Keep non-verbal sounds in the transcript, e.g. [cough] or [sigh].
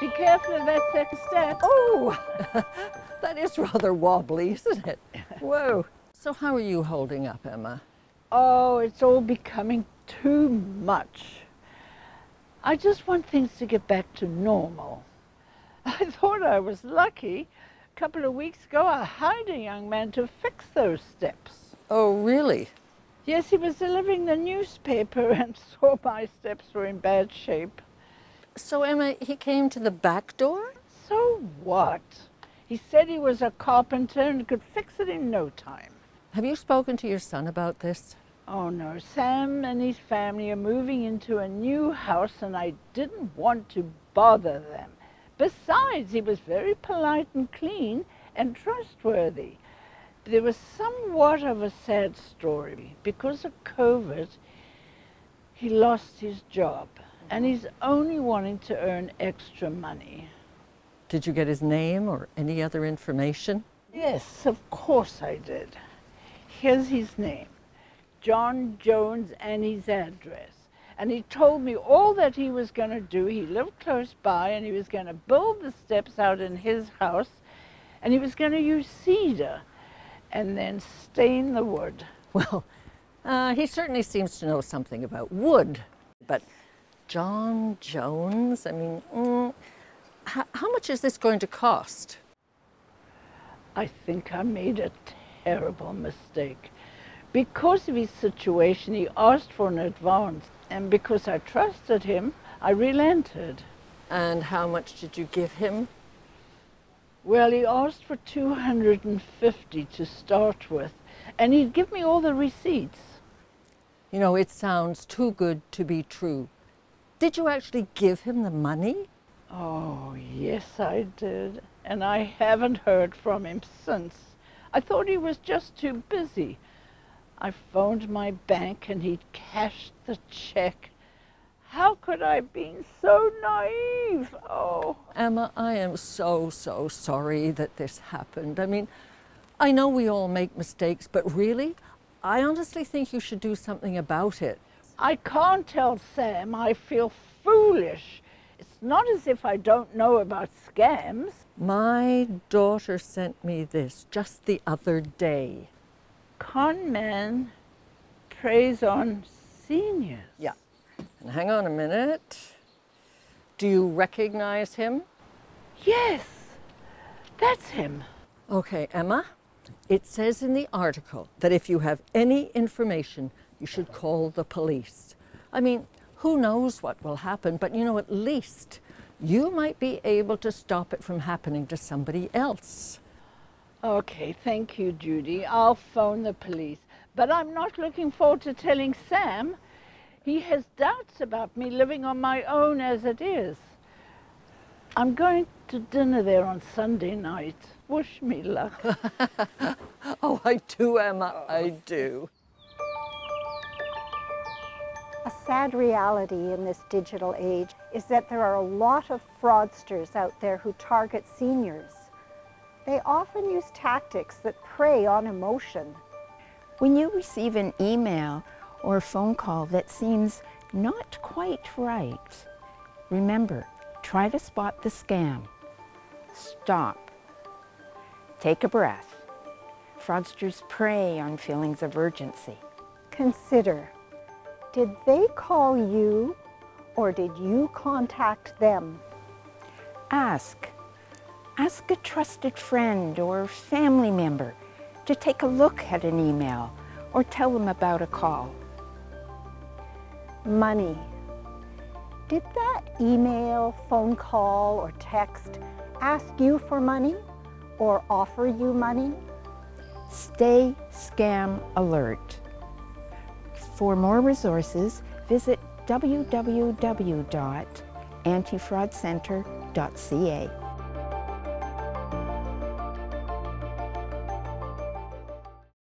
Be careful of that second step. Oh, [laughs] that is rather wobbly, isn't it? Whoa. So how are you holding up, Emma? Oh, it's all becoming too much. I just want things to get back to normal. [laughs] I thought I was lucky. A couple of weeks ago, I hired a young man to fix those steps. Oh, really? Yes, he was delivering the newspaper [laughs] and saw my steps were in bad shape. So, Emma, he came to the back door? So what? He said he was a carpenter and could fix it in no time. Have you spoken to your son about this? Oh no, Sam and his family are moving into a new house and I didn't want to bother them. Besides, he was very polite and clean and trustworthy. There was somewhat of a sad story. Because of COVID, he lost his job and he's only wanting to earn extra money. Did you get his name or any other information? Yes, of course I did. Here's his name, John Jones, and his address. And he told me all that he was going to do. He lived close by and he was going to build the steps out in his house and he was going to use cedar and then stain the wood. Well, uh, he certainly seems to know something about wood. But John Jones, I mean, mm, how, how much is this going to cost? I think I made a terrible mistake. Because of his situation, he asked for an advance, and because I trusted him, I relented. And how much did you give him? Well, he asked for 250 to start with, and he'd give me all the receipts. You know, it sounds too good to be true. Did you actually give him the money? Oh, yes, I did. And I haven't heard from him since. I thought he was just too busy. I phoned my bank and he'd cashed the check. How could I have been so naive? Oh. Emma, I am so, so sorry that this happened. I mean, I know we all make mistakes, but really, I honestly think you should do something about it. I can't tell Sam I feel foolish. It's not as if I don't know about scams. My daughter sent me this just the other day. Con man preys on seniors. Yeah. And hang on a minute. Do you recognize him? Yes, that's him. Okay, Emma, it says in the article that if you have any information, you should call the police. I mean, who knows what will happen, but you know, at least you might be able to stop it from happening to somebody else. Okay, thank you, Judy. I'll phone the police. But I'm not looking forward to telling Sam. He has doubts about me living on my own as it is. I'm going to dinner there on Sunday night. Wish me luck. [laughs] oh, I do, Emma, I do. A sad reality in this digital age is that there are a lot of fraudsters out there who target seniors. They often use tactics that prey on emotion. When you receive an email or a phone call that seems not quite right, remember, try to spot the scam. Stop. Take a breath. Fraudsters prey on feelings of urgency. Consider did they call you or did you contact them? Ask. Ask a trusted friend or family member to take a look at an email or tell them about a call. Money. Did that email, phone call, or text ask you for money or offer you money? Stay scam alert. For more resources, visit www.antifraudcenter.ca.